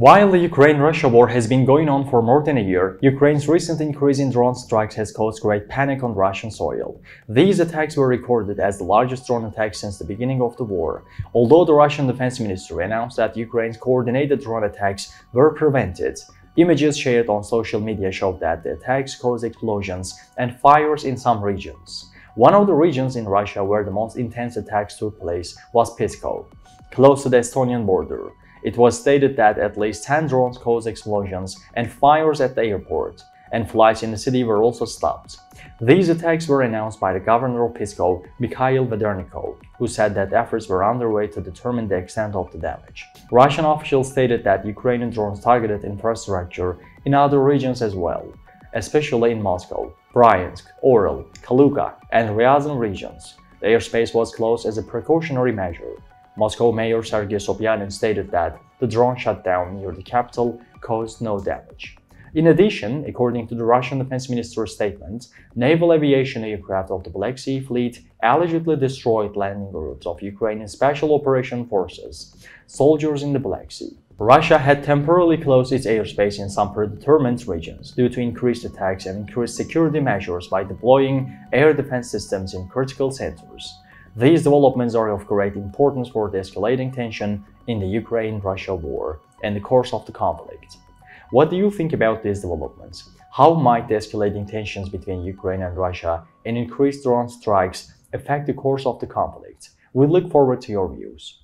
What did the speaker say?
While the Ukraine-Russia war has been going on for more than a year, Ukraine's recent increase in drone strikes has caused great panic on Russian soil. These attacks were recorded as the largest drone attack since the beginning of the war, although the Russian defense ministry announced that Ukraine's coordinated drone attacks were prevented. Images shared on social media showed that the attacks caused explosions and fires in some regions. One of the regions in Russia where the most intense attacks took place was Pskov, close to the Estonian border. It was stated that at least 10 drones caused explosions and fires at the airport, and flights in the city were also stopped. These attacks were announced by the governor of Pskov, Mikhail Vedernikov, who said that efforts were underway to determine the extent of the damage. Russian officials stated that Ukrainian drones targeted infrastructure in other regions as well, especially in Moscow, Bryansk, Oryol, Kaluga, and Ryazan regions. The airspace was closed as a precautionary measure. Moscow Mayor Sergei Sobyanin stated that the drone shutdown near the capital caused no damage. In addition, according to the Russian Defense Minister's statement, naval aviation aircraft of the Black Sea Fleet allegedly destroyed landing routes of Ukrainian Special Operation Forces, soldiers in the Black Sea. Russia had temporarily closed its airspace in some predetermined regions due to increased attacks and increased security measures by deploying air defense systems in critical centers. These developments are of great importance for the escalating tension in the Ukraine-Russia war and the course of the conflict. What do you think about these developments? How might the escalating tensions between Ukraine and Russia and increased drone strikes affect the course of the conflict? We look forward to your views.